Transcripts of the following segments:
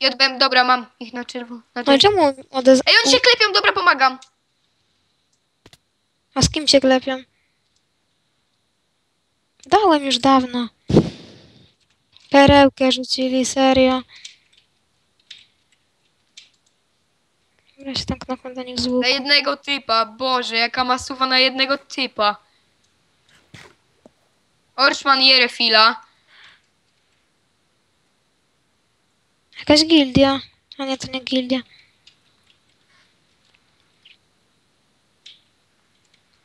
JBM, dobra, mam ich na czerwono. Na No i czerwono. czemu odez... Ej, oni się klepią, dobra, pomagam. A z kim się klepią? Dałem już dawno. Perełkę rzucili, serio. Ja się tak knoknę do nich z łuku. Na jednego typa, Boże, jaka masuwa na jednego typa. Orszman i Jakaś gildia. A nie, to nie gildia.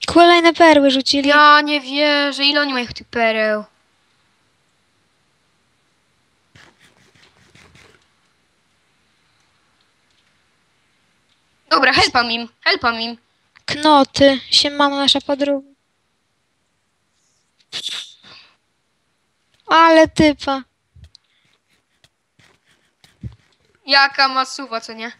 Kolejne perły rzucili. Ja nie wierzę, ile oni mają tych pereł. Dobra, helpam im, helpam im. Knoty. Siemano nasza podróba. Ale typa. Jaka masuwa, co nie?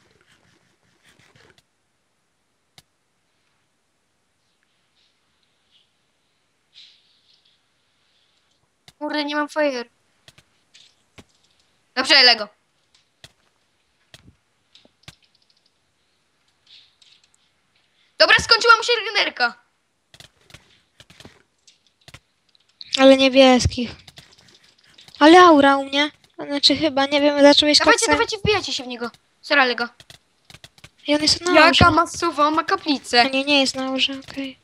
Kurde, nie mam fire. Dobrze, Lego. Dobra, skończyła mu się regenerka. Ale niebieskich. Ale aura u mnie. Znaczy chyba, nie wiem, zacząłeś Dawajcie, koksa. dawajcie, wbijajcie się w niego. Sera Lego. I on jest na Jaka aurze. masuwa, ma A kaplicę. nie, nie jest na aurze, okej.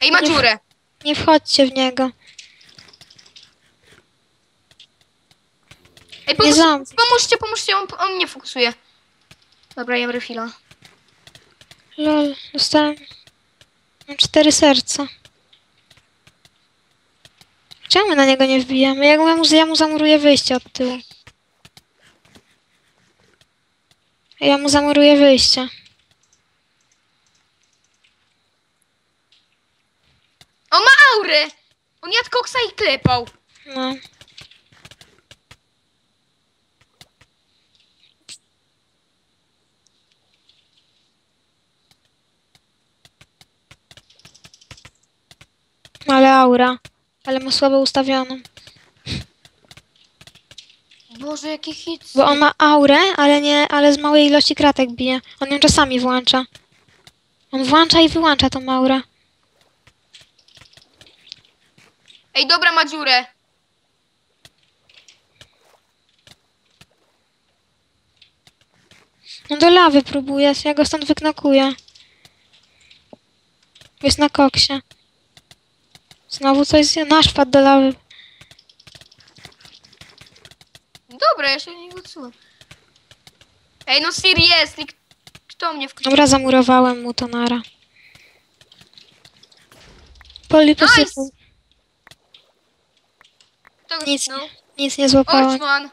Ej, ma Nie- dziurę. Nie wchodźcie w niego. Ej, pomóż, zamknij. pomóżcie, pomóżcie, on, on mnie fokusuje. Dobra, jem refila. Lol, dostałem... Mam cztery serca. Czemu na niego nie wbijamy? Jak ja mu, ja mu zamuruję wyjście od tyłu. Ja mu zamuruję wyjście. On ma aurę! On jadł koksa i klepał. No. Ale aura. Ale ma słabo ustawioną. Boże, jaki hit. Bo on ma aurę, ale nie, ale z małej ilości kratek bije. On ją czasami włącza. On włącza i wyłącza tą aurę. Ej, dobra, ma dziurę. No do lawy próbuje, ja go stąd wyknokuję. Jest na koksie. Znowu coś z... Nasz wpadł do lawy. Dobra, ja się nie odsuwam. Ej, no Siri jest. i k- Kto mnie wkrył? Dobra, zamurowałem mu to nara. Poli posypał. Go Nic? Nic nie złapałem. Orczman.